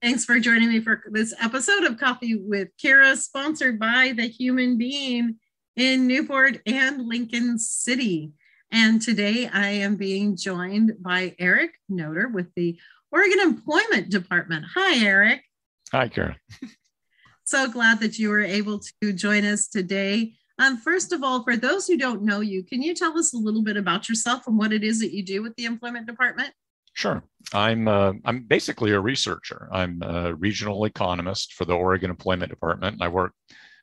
Thanks for joining me for this episode of Coffee with Kiera, sponsored by the Human Being in Newport and Lincoln City. And today I am being joined by Erik Knoder with the Oregon Employment Department. Hi, Erik. Hi, Kiera. so glad that you were able to join us today. Um, first of all, for those who don't know you, can you tell us a little bit about yourself and what it is that you do with the Employment Department? Sure. I'm uh, I'm basically a researcher. I'm a regional economist for the Oregon Employment Department. I work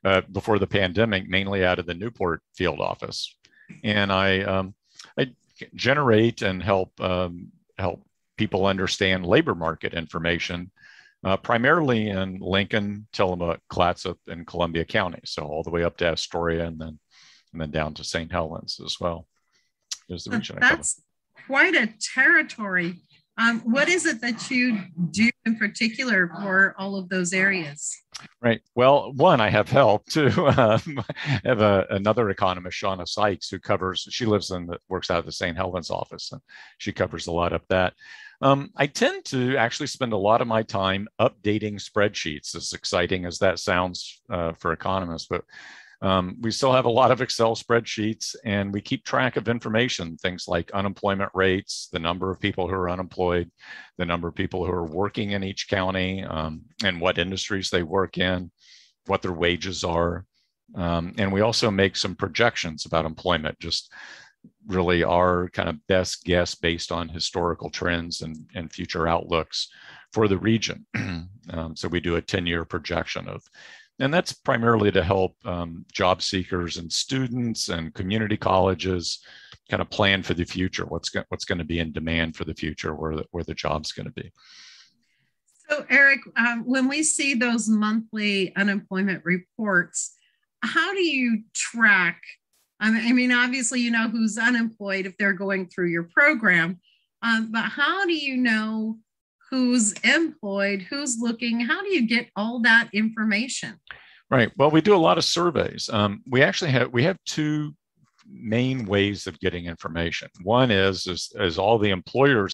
uh, before the pandemic mainly out of the Newport field office, and I um, I generate and help um, help people understand labor market information, uh, primarily in Lincoln, Tillamook, Clatsop, and Columbia County. So all the way up to Astoria, and then and then down to St. Helens as well. Is the region That's quite a territory. Um, what is it that you do in particular for all of those areas? Right. Well, one, I have help too. Um, I have a, another economist, Shauna Sykes, who covers, she lives in, the, works out of the St. Helens office, and she covers a lot of that. Um, I tend to actually spend a lot of my time updating spreadsheets, as exciting as that sounds uh, for economists, but um, we still have a lot of Excel spreadsheets and we keep track of information, things like unemployment rates, the number of people who are unemployed, the number of people who are working in each county, um, and what industries they work in, what their wages are. Um, and we also make some projections about employment, just really our kind of best guess based on historical trends and, and future outlooks for the region. Um, so we do a 10 year projection of and that's primarily to help um, job seekers and students and community colleges kind of plan for the future. What's go- what's going to be in demand for the future, where the, where the job's going to be. So, Erik, um, when we see those monthly unemployment reports, how do you track? I mean, obviously, you know who's unemployed if they're going through your program, um, but how do you know who's employed, who's looking. How do you get all that information? Right. Well, we do a lot of surveys. Um, we actually have we have two main ways of getting information. One is, is, is all the employers